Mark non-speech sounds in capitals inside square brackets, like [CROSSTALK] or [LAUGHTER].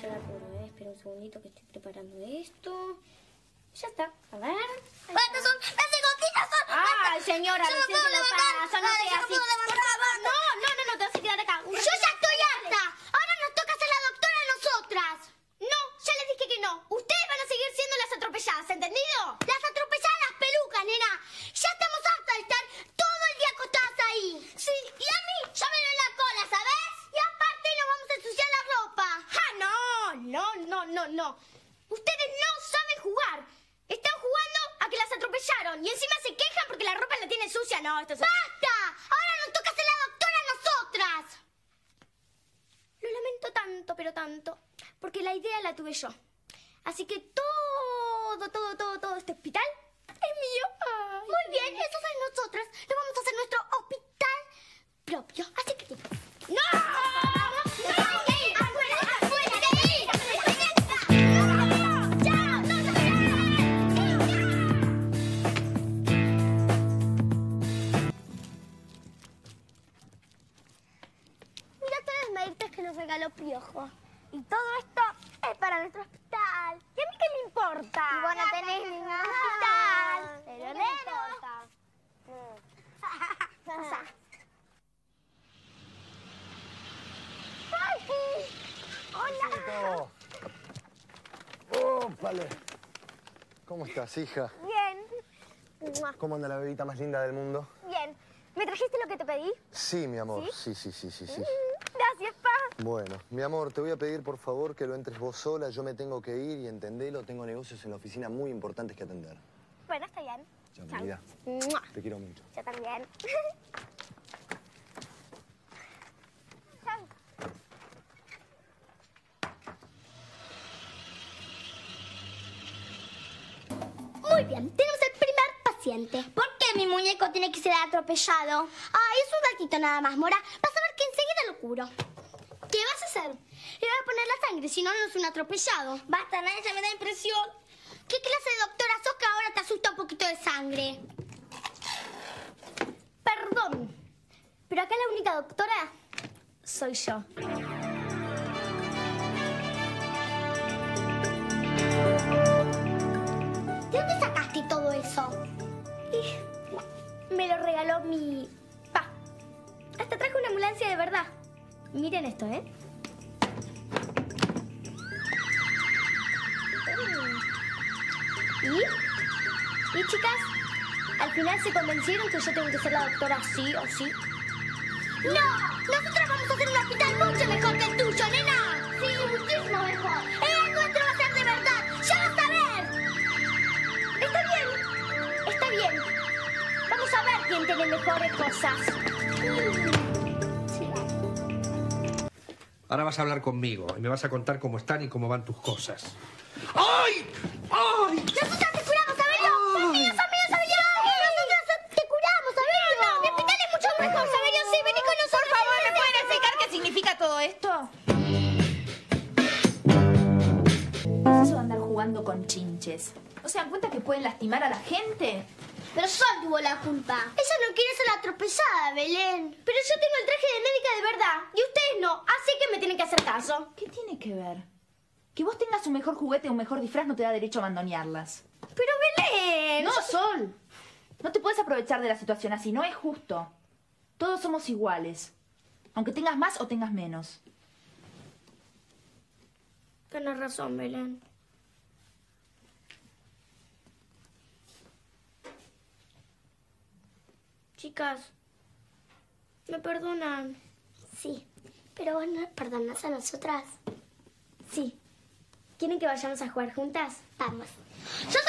ya la apuro, ¿eh? Espera un segundito que estoy preparando esto. Ya está. A ver. ¡Estas son! ¡Las gotitas son! ¡Ay, señora! Yo no puedo levantar. pasa, no sea yo no así. puedo levantar, basta. No, no, no, no, te vas a quedar acá. ¡Yo ya estoy harta! ¡Ahora nos toca ser la doctora a nosotras! No, ya les dije que no. Ustedes van a seguir siendo las atropelladas, ¿entendido? Las atropelladas las pelucas, nena. Ya estamos hartas de estar todo el día acostadas ahí. Sí, y a mí ya me duele la cola, ¿sabes? Y aparte nos vamos a ensuciar la ropa. ¡Ah, no! No, no. Ustedes no saben jugar. Están jugando a que las atropellaron y encima se quejan porque la ropa la tienen sucia. No, esto es... ¡Basta! Ahora nos toca ser la doctora a nosotras. Lo lamento tanto, pero tanto, porque la idea la tuve yo. Así que todo, todo, todo, todo este Y todo esto es para nuestro hospital. ¿Y a mí qué me importa? Y vos no tenés ningún hospital. Pero no importa. [LAUGHS] ¡Ay! ¡Hola! ¡Ópale! ¿Cómo estás, hija? Bien. ¿Cómo anda la bebita más linda del mundo? Bien. ¿Me trajiste lo que te pedí? Sí, mi amor. Sí, sí, sí, sí, sí. Gracias, pa. Bueno, mi amor, te voy a pedir por favor que lo entres vos sola. Yo me tengo que ir y entendelo. Tengo negocios en la oficina muy importantes que atender. Bueno, está bien. Chao, Chao. mi vida. Mua. Te quiero mucho. Yo también. Chao. Muy bien, tenemos el primer paciente. ¿Por qué mi muñeco tiene que ser atropellado? Ay, es un ratito nada más, Mora. Vas a ver que enseguida lo curo. ¿Qué vas a hacer? Le voy a poner la sangre, si no, no es un atropellado. Basta, nadie ya me da impresión. ¿Qué clase de doctora sos que ahora te asusta un poquito de sangre? Perdón, pero acá la única doctora soy yo. ¿De dónde sacaste todo eso? Y me lo regaló mi pa. Hasta traje una ambulancia de verdad. Miren esto, ¿eh? ¿Y? ¿Y chicas? ¿Al final se convencieron que yo tengo que ser la doctora sí o sí? ¡No! ¡Nosotros vamos a hacer un hospital mucho mejor que el tuyo, nena! Sí, muchísimo mejor. ¡El nuestro va a ser de verdad! ¡Ya vas a ver! Está bien, está bien. Vamos a ver quién tiene mejores cosas. Ahora vas a hablar conmigo y me vas a contar cómo están y cómo van tus cosas. ¡Ay! ¡Ay! ¡Nosotras te curamos, Saberio! ¡Son míos, son míos, Saberio! ¡Nosotras te curamos, Saberio! No, mi hospital es mucho mejor, Saberio. Sí, vení con nosotros. Por favor, ¿me pueden explicar qué significa todo esto? ¿Qué es eso de andar jugando con chinches? ¿No se dan cuenta que pueden lastimar a la gente? Pero Sol tuvo la culpa. Ella no quiere ser atropellada, Belén. Pero yo tengo el traje de médica de verdad y ustedes no, así que me tienen que hacer caso. ¿Qué tiene que ver? Que vos tengas un mejor juguete o un mejor disfraz no te da derecho a abandonearlas. Pero Belén... No, Sol. No te puedes aprovechar de la situación así, no es justo. Todos somos iguales. Aunque tengas más o tengas menos. Tienes razón, Belén. Chicas, ¿me perdonan? Sí, pero vos no perdonas a nosotras. Sí. ¿Quieren que vayamos a jugar juntas? Vamos. Yo